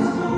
Oh,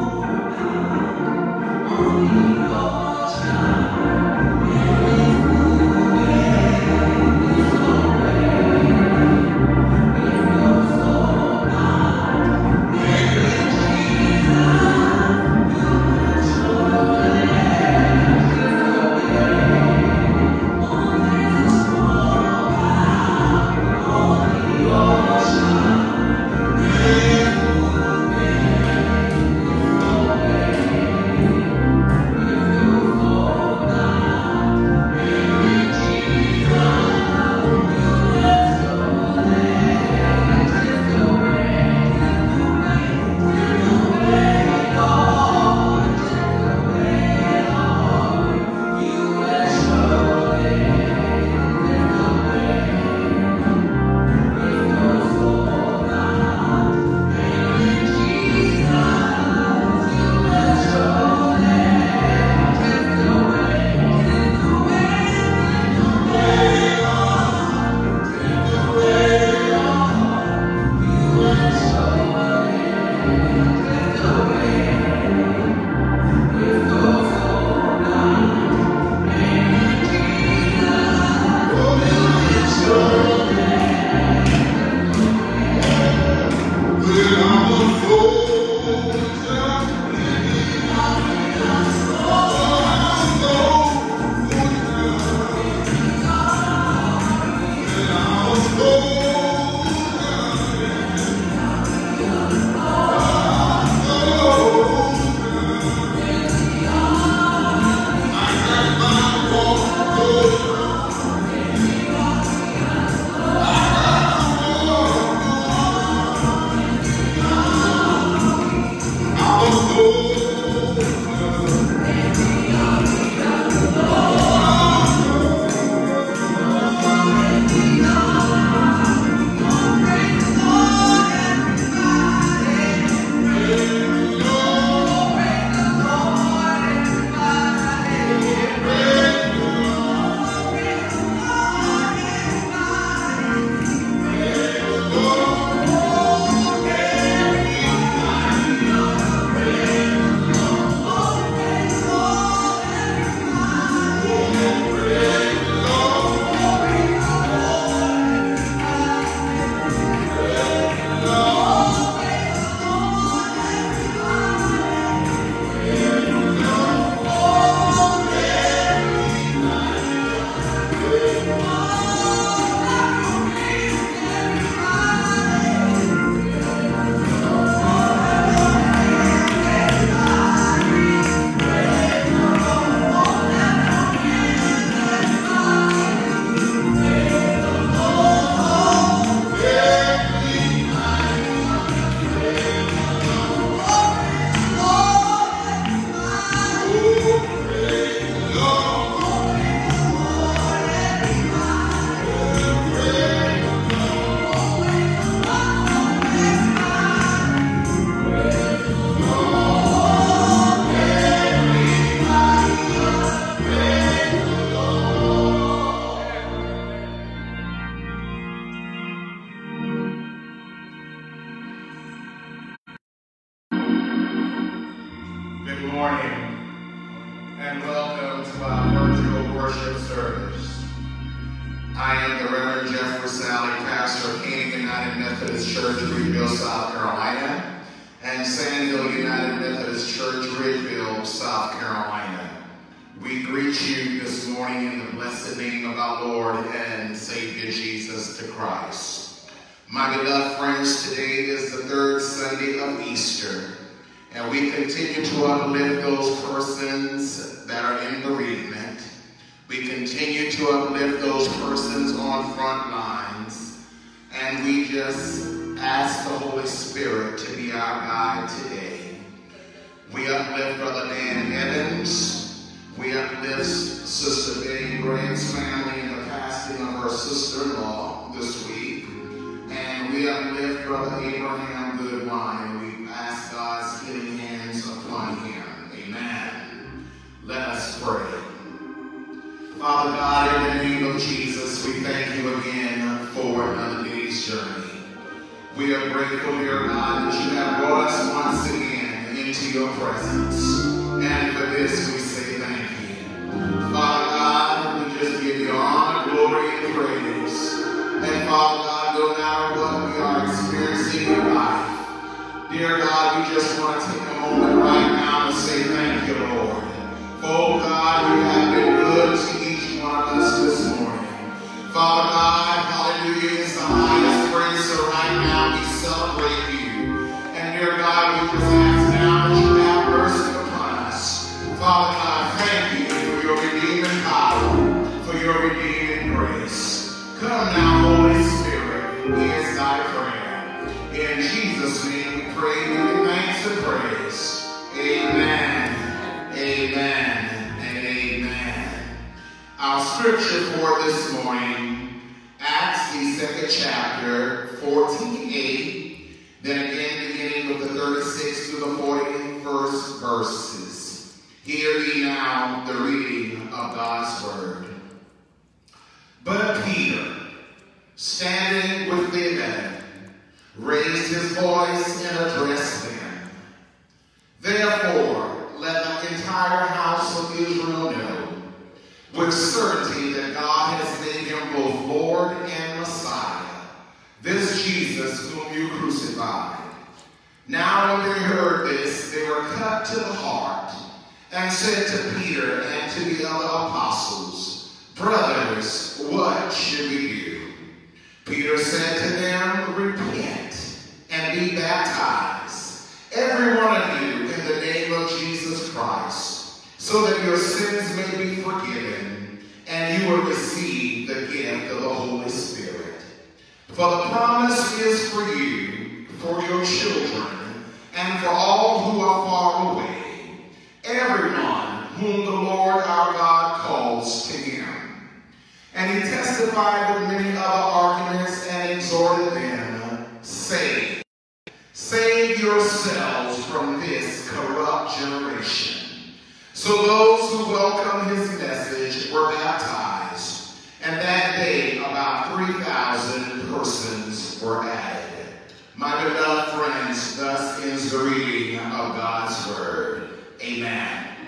and welcome to our virtual worship service. I am the Reverend Jeff Salley, pastor of Canaan United Methodist Church, Greenville, South Carolina, and Sandhill United Methodist Church, Greenville, South Carolina. We greet you this morning in the blessed name of our Lord and Savior Jesus the Christ. My beloved friends, today is the third Sunday of Easter. And we continue to uplift those persons that are in bereavement. We continue to uplift those persons on front lines. And we just ask the Holy Spirit to be our guide today. We uplift Brother Dan Evans. We uplift Sister Betty Grant's family in the passing of her sister-in-law this week. And we uplift Brother Abraham Goodwine ask God's healing hands upon him. Amen. Let us pray. Father God, in the name of Jesus, we thank you again for today's journey. We are grateful, dear God, that you have brought us once again into your presence. And for this, we with certainty that God has made him both Lord and Messiah, this Jesus whom you crucified. Now when they heard this, they were cut to the heart and said to Peter and to the other apostles, Brothers, what should we do? Peter said to them, Repent and be baptized, every one of you, in the name of Jesus Christ, so that your sins may be forgiven and you will receive the gift of the Holy Spirit. For the promise is for you, for your children, and for all who are far away, everyone whom the Lord our God calls to him. And he testified with many other arguments and exhorted them, saying, Save yourselves from this corrupt generation. So those who welcomed his message were baptized, and that day about 3,000 persons were added. My beloved friends, thus ends the reading of God's word. Amen.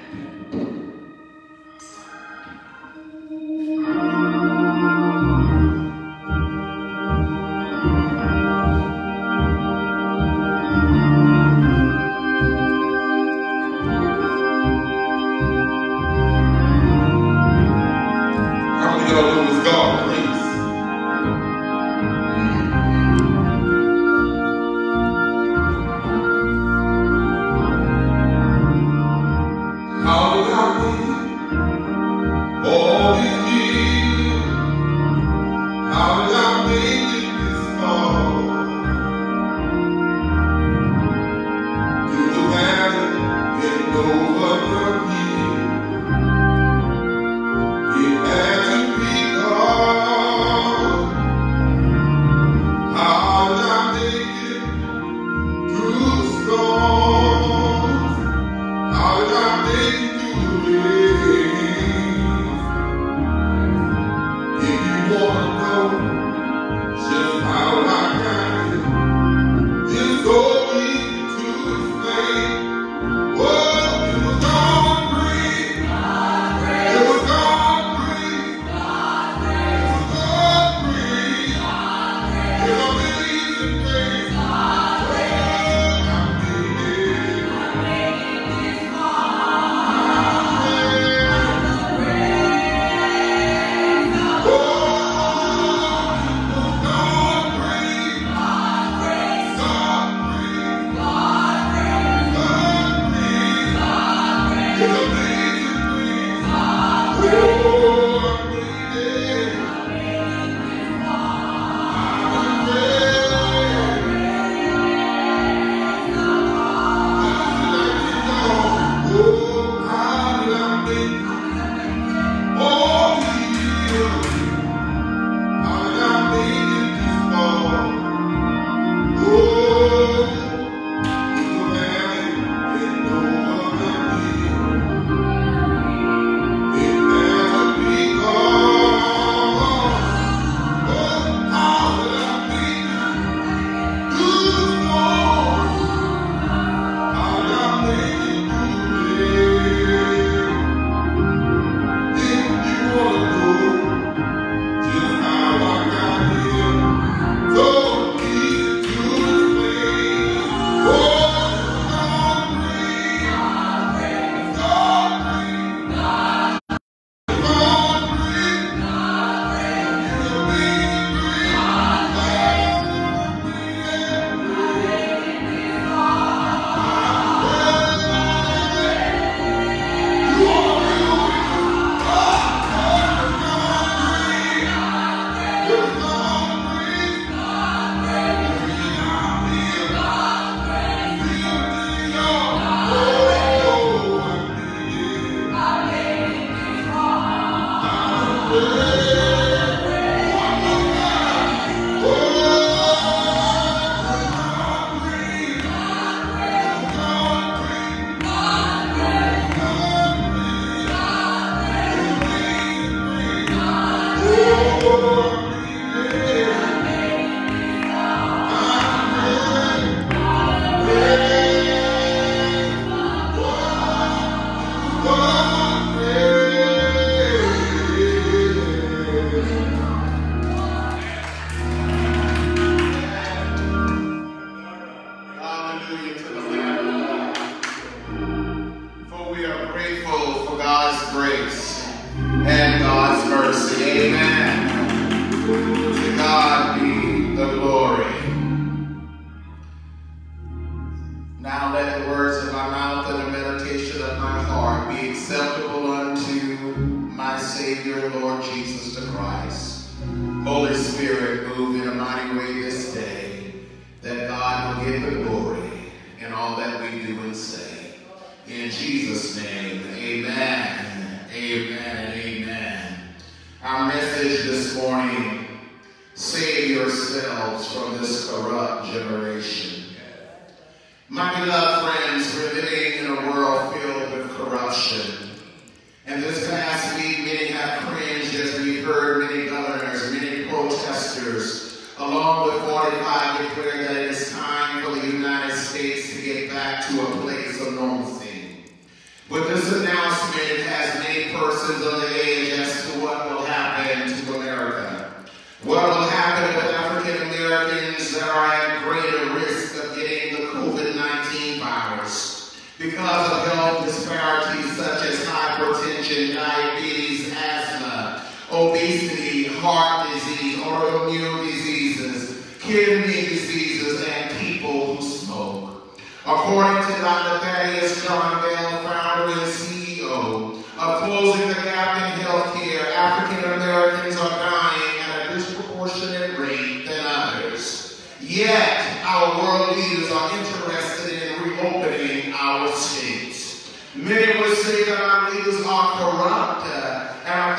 Americans that are at greater risk of getting the COVID-19 virus because of health disparities such as hypertension, diabetes, asthma, obesity, heart disease, autoimmune diseases, kidney diseases, and people who smoke. According to Dr. Thaddeus John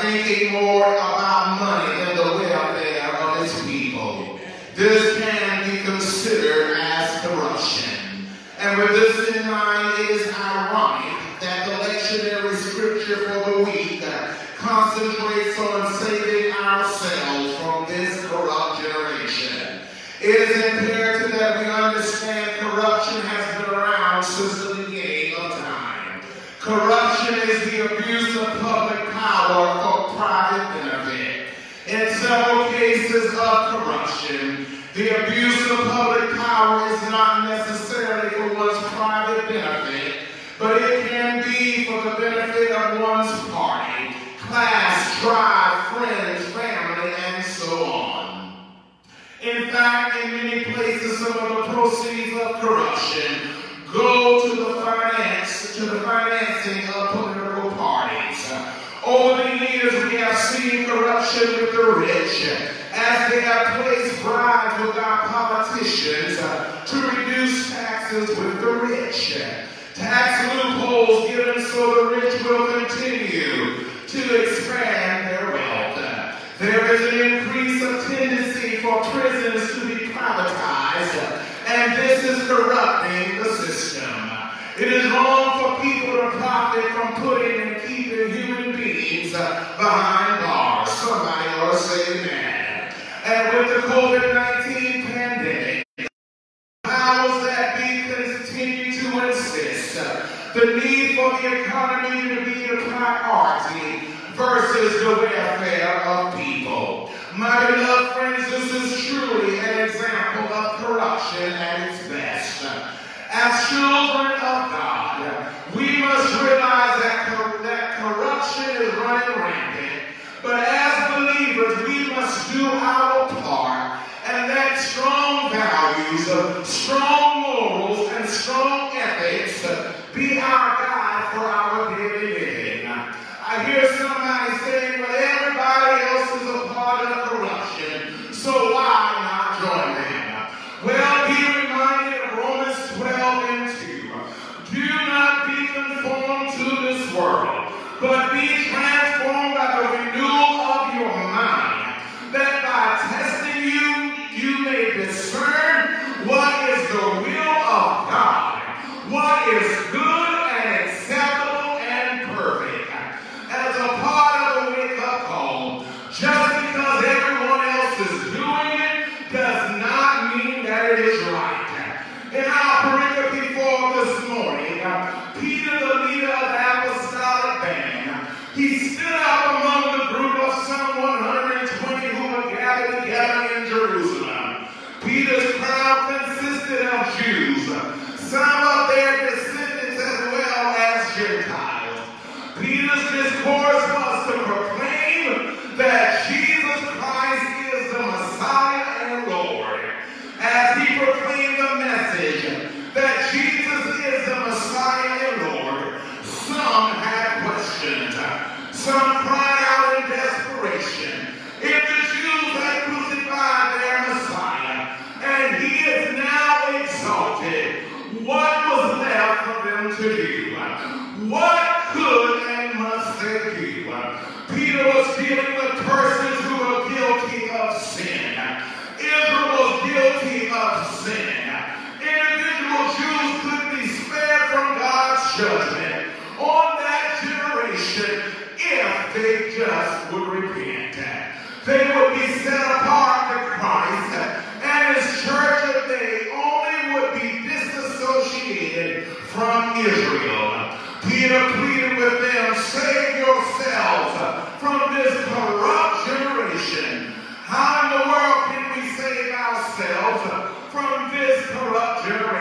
thinking more about money than the welfare of its people. This can be considered as corruption. And with this in mind, it is ironic that the lectionary scripture for the week concentrates on saving ourselves from this corrupt generation. It is imperative that we understand corruption has been around since the beginning of time. Corruption is the abuse of public power private benefit. In several cases of corruption, the abuse of public power is not necessarily for one's private benefit, but it can be for the benefit of one's party, class, tribe, friends, family, and so on. In fact, in many places, some of the proceeds of corruption go to the finance, to the financing corruption with the rich as they have placed bribes with our politicians uh, to reduce taxes with the rich. Tax loopholes given so the rich will continue to expand their wealth. There is an increase of tendency for prisons to be privatized, and this is corrupting the system. It is wrong for people to profit from putting and keeping human beings uh, behind bars. Say amen. And with the COVID-19 pandemic, powers that be continue to insist the need for the economy to be a priority versus the welfare of people. My beloved friends, this is truly an example of corruption at its best. As children of God, we must realize that, that corruption is running rampant. But as believers, we must do our part and let strong values, of strong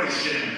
generation?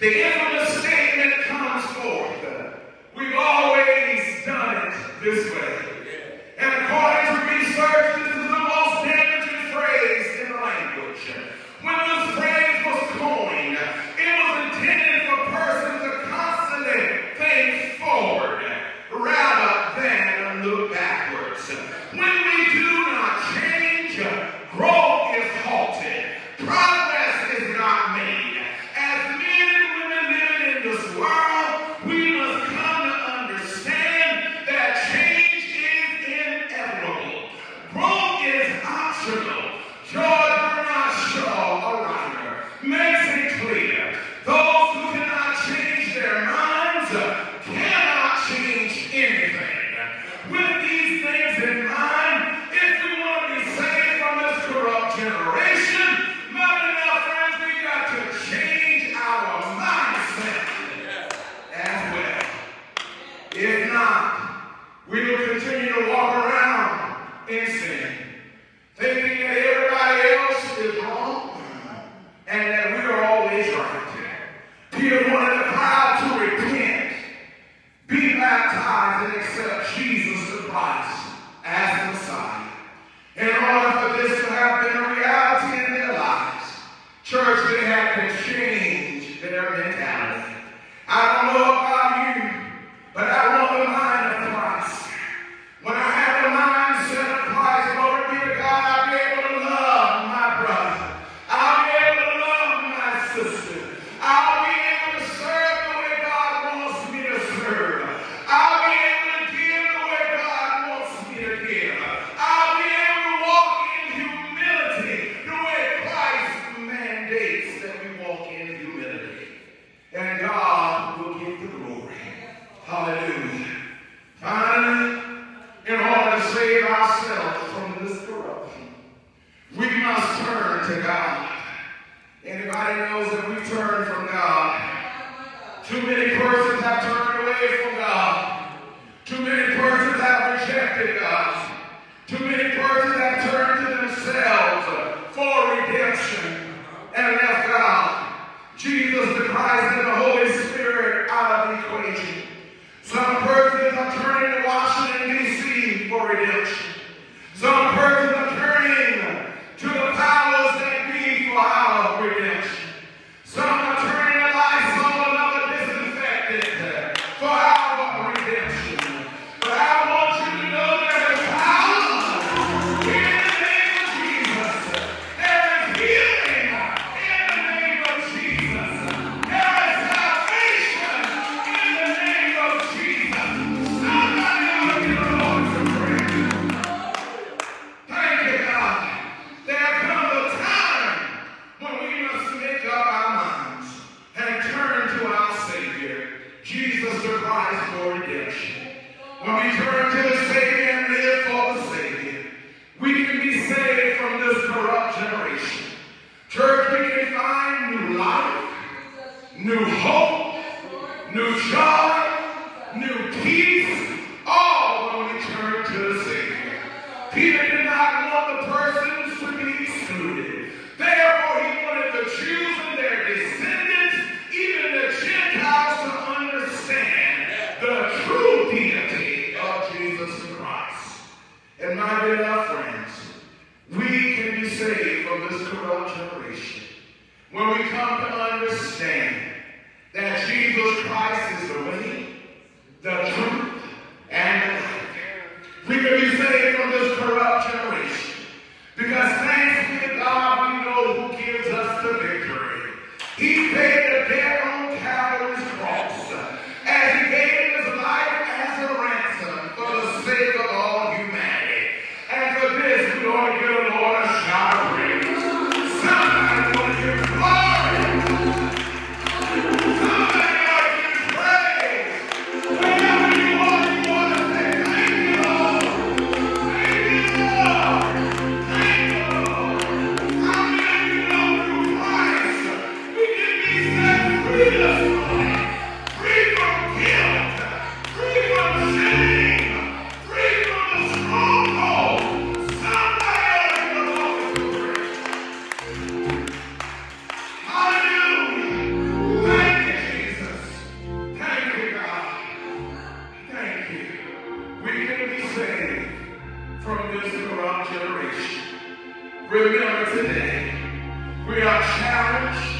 The infamous statement Tijuana. the true deity of Jesus Christ. And my dear friends, we can be saved from this corrupt generation when we come to understand that Jesus Christ is the way, the truth, and the life. We can be saved from this corrupt generation because thanks be to God we know who gives us the victory. He paid Remember today, we are challenged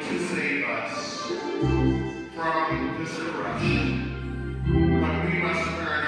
to save us from this corruption, but we must earn